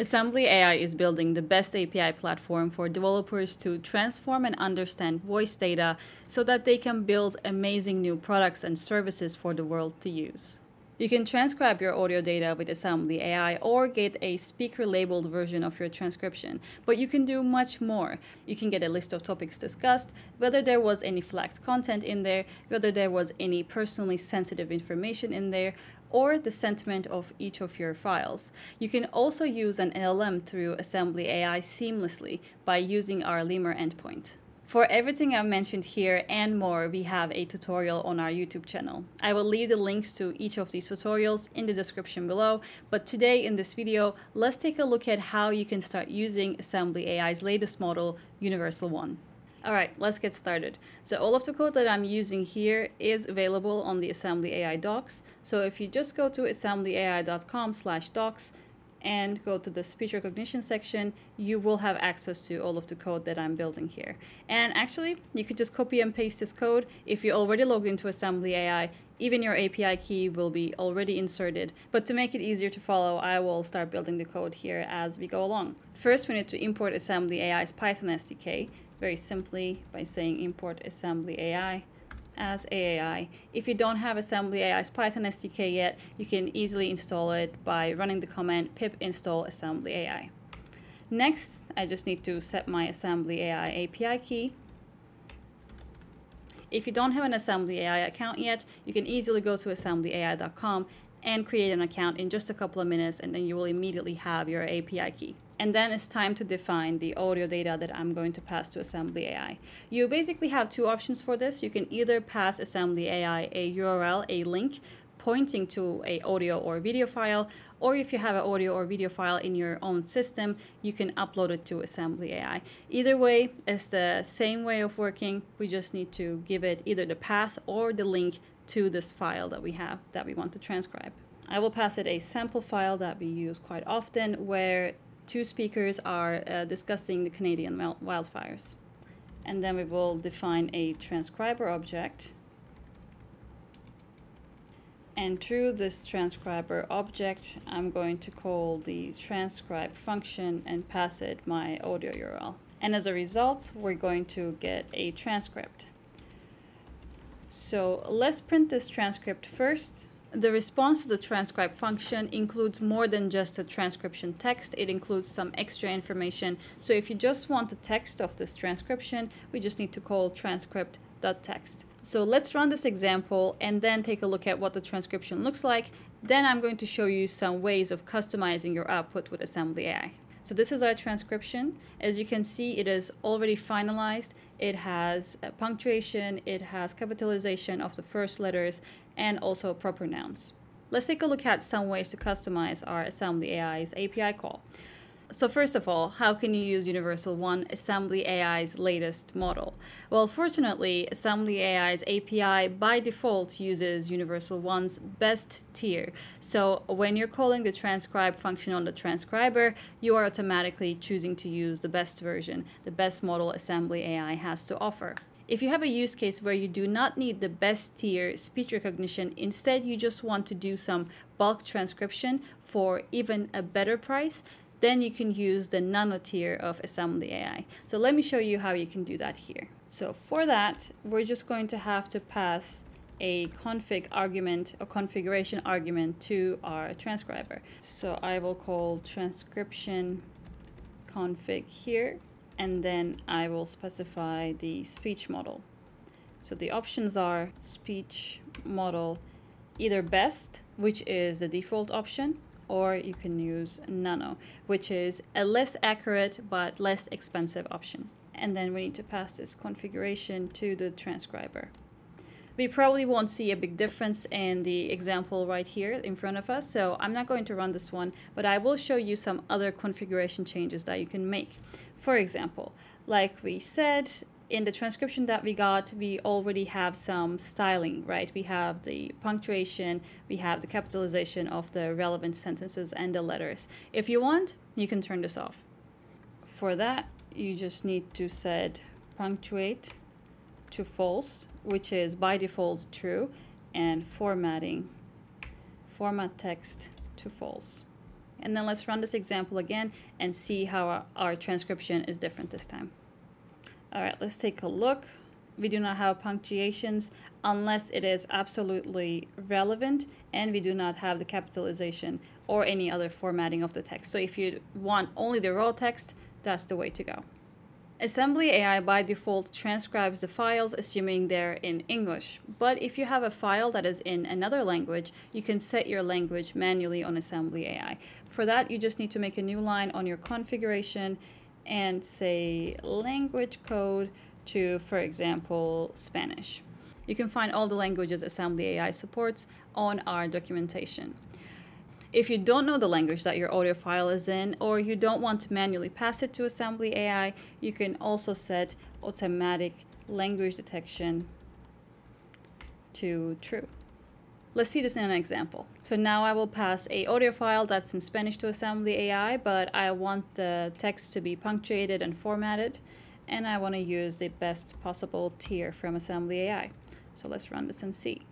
Assembly AI is building the best API platform for developers to transform and understand voice data so that they can build amazing new products and services for the world to use. You can transcribe your audio data with Assembly AI or get a speaker labeled version of your transcription, but you can do much more. You can get a list of topics discussed, whether there was any flagged content in there, whether there was any personally sensitive information in there, or the sentiment of each of your files. You can also use an LLM through Assembly AI seamlessly by using our LeMUR endpoint. For everything I've mentioned here and more, we have a tutorial on our YouTube channel. I will leave the links to each of these tutorials in the description below, but today in this video, let's take a look at how you can start using Assembly AI's latest model, Universal One. All right, let's get started. So all of the code that I'm using here is available on the Assembly AI docs. So if you just go to assemblyai.com slash docs and go to the speech recognition section, you will have access to all of the code that I'm building here. And actually, you could just copy and paste this code. If you already logged into Assembly AI, even your API key will be already inserted. But to make it easier to follow, I will start building the code here as we go along. First, we need to import Assembly AI's Python SDK very simply by saying import assembly AI as AAI. If you don't have assembly AI's Python SDK yet, you can easily install it by running the command pip install assembly AI. Next, I just need to set my assembly AI API key. If you don't have an assembly AI account yet, you can easily go to assemblyai.com and create an account in just a couple of minutes and then you will immediately have your API key and then it's time to define the audio data that I'm going to pass to Assembly AI. You basically have two options for this. You can either pass Assembly AI a URL, a link pointing to a audio or video file, or if you have an audio or video file in your own system, you can upload it to Assembly AI. Either way, it's the same way of working. We just need to give it either the path or the link to this file that we have that we want to transcribe. I will pass it a sample file that we use quite often where two speakers are uh, discussing the Canadian wildfires. And then we will define a transcriber object. And through this transcriber object, I'm going to call the transcribe function and pass it my audio URL. And as a result, we're going to get a transcript. So let's print this transcript first the response to the transcribe function includes more than just a transcription text. It includes some extra information. So if you just want the text of this transcription, we just need to call transcript.text. So let's run this example and then take a look at what the transcription looks like. Then I'm going to show you some ways of customizing your output with Assembly AI. So this is our transcription. As you can see, it is already finalized. It has punctuation, it has capitalization of the first letters, and also proper nouns. Let's take a look at some ways to customize our Assembly AI's API call. So first of all, how can you use Universal One, Assembly AI's latest model? Well, fortunately, Assembly AI's API by default uses Universal One's best tier. So when you're calling the transcribe function on the transcriber, you are automatically choosing to use the best version, the best model Assembly AI has to offer. If you have a use case where you do not need the best tier speech recognition, instead you just want to do some bulk transcription for even a better price, then you can use the nano tier of Assembly AI. So let me show you how you can do that here. So for that, we're just going to have to pass a config argument, a configuration argument to our transcriber. So I will call transcription config here, and then I will specify the speech model. So the options are speech model either best, which is the default option, or you can use Nano, which is a less accurate but less expensive option. And then we need to pass this configuration to the transcriber. We probably won't see a big difference in the example right here in front of us, so I'm not going to run this one, but I will show you some other configuration changes that you can make. For example, like we said, in the transcription that we got, we already have some styling, right? We have the punctuation, we have the capitalization of the relevant sentences and the letters. If you want, you can turn this off. For that, you just need to set punctuate to false, which is by default true, and formatting, format text to false. And then let's run this example again and see how our, our transcription is different this time. All right, let's take a look. We do not have punctuations unless it is absolutely relevant and we do not have the capitalization or any other formatting of the text. So if you want only the raw text, that's the way to go. Assembly AI by default transcribes the files assuming they're in English. But if you have a file that is in another language, you can set your language manually on Assembly AI. For that, you just need to make a new line on your configuration and say language code to, for example, Spanish. You can find all the languages Assembly AI supports on our documentation. If you don't know the language that your audio file is in, or you don't want to manually pass it to Assembly AI, you can also set automatic language detection to true. Let's see this in an example. So now I will pass a audio file that's in Spanish to Assembly AI, but I want the text to be punctuated and formatted, and I want to use the best possible tier from Assembly AI. So let's run this and see.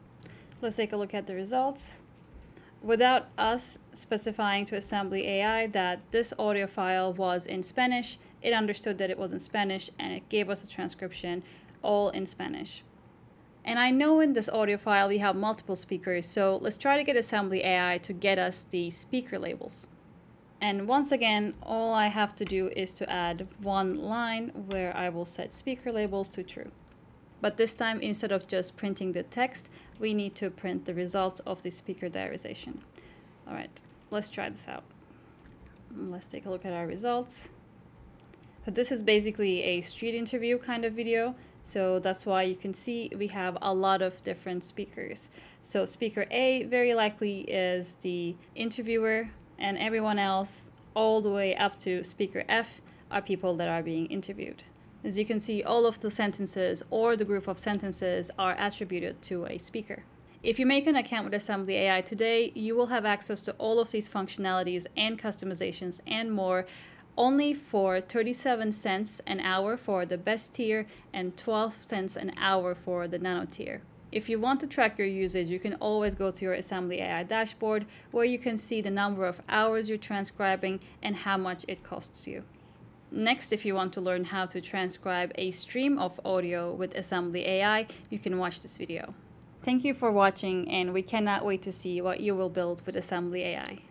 Let's take a look at the results without us specifying to Assembly AI that this audio file was in Spanish, it understood that it was in Spanish and it gave us a transcription all in Spanish. And I know in this audio file we have multiple speakers, so let's try to get Assembly AI to get us the speaker labels. And once again, all I have to do is to add one line where I will set speaker labels to true. But this time, instead of just printing the text, we need to print the results of the speaker diarization. All right, let's try this out. Let's take a look at our results. So this is basically a street interview kind of video. So that's why you can see we have a lot of different speakers. So speaker A very likely is the interviewer and everyone else all the way up to speaker F are people that are being interviewed. As you can see, all of the sentences or the group of sentences are attributed to a speaker. If you make an account with Assembly AI today, you will have access to all of these functionalities and customizations and more only for 37 cents an hour for the best tier and 12 cents an hour for the nano tier. If you want to track your usage, you can always go to your Assembly AI dashboard where you can see the number of hours you're transcribing and how much it costs you. Next, if you want to learn how to transcribe a stream of audio with Assembly AI, you can watch this video. Thank you for watching and we cannot wait to see what you will build with Assembly AI.